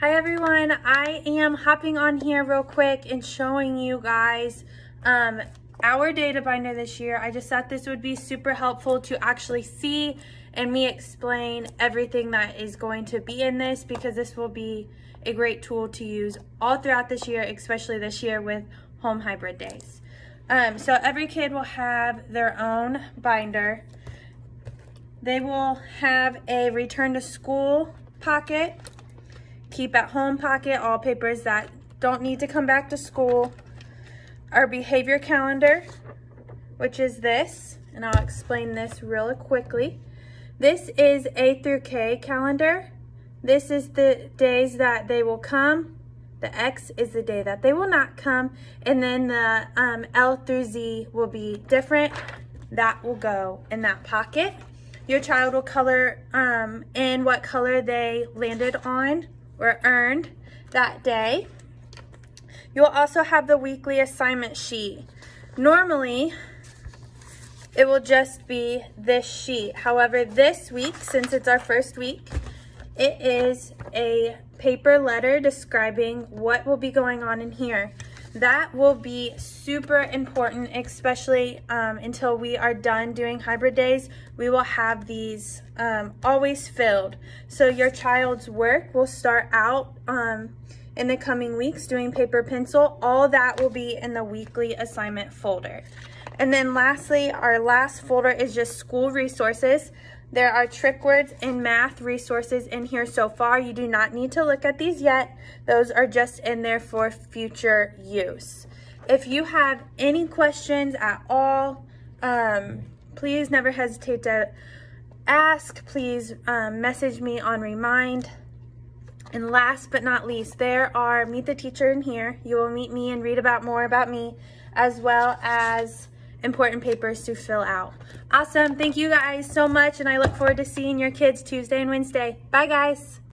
Hi everyone, I am hopping on here real quick and showing you guys um, our data binder this year. I just thought this would be super helpful to actually see and me explain everything that is going to be in this because this will be a great tool to use all throughout this year, especially this year with home hybrid days. Um, so every kid will have their own binder. They will have a return to school pocket keep at home pocket, all papers that don't need to come back to school. Our behavior calendar, which is this, and I'll explain this really quickly. This is A through K calendar. This is the days that they will come. The X is the day that they will not come. And then the um, L through Z will be different. That will go in that pocket. Your child will color um, in what color they landed on were earned that day. You'll also have the weekly assignment sheet. Normally, it will just be this sheet. However, this week, since it's our first week, it is a paper letter describing what will be going on in here. That will be super important, especially um, until we are done doing hybrid days. We will have these um, always filled. So your child's work will start out um, in the coming weeks doing paper pencil. All that will be in the weekly assignment folder. And then lastly, our last folder is just school resources. There are trick words and math resources in here so far. You do not need to look at these yet. Those are just in there for future use. If you have any questions at all, um, please never hesitate to ask. Please um, message me on Remind. And last but not least, there are Meet the Teacher in here. You will meet me and read about more about me, as well as important papers to fill out. Awesome. Thank you guys so much, and I look forward to seeing your kids Tuesday and Wednesday. Bye, guys.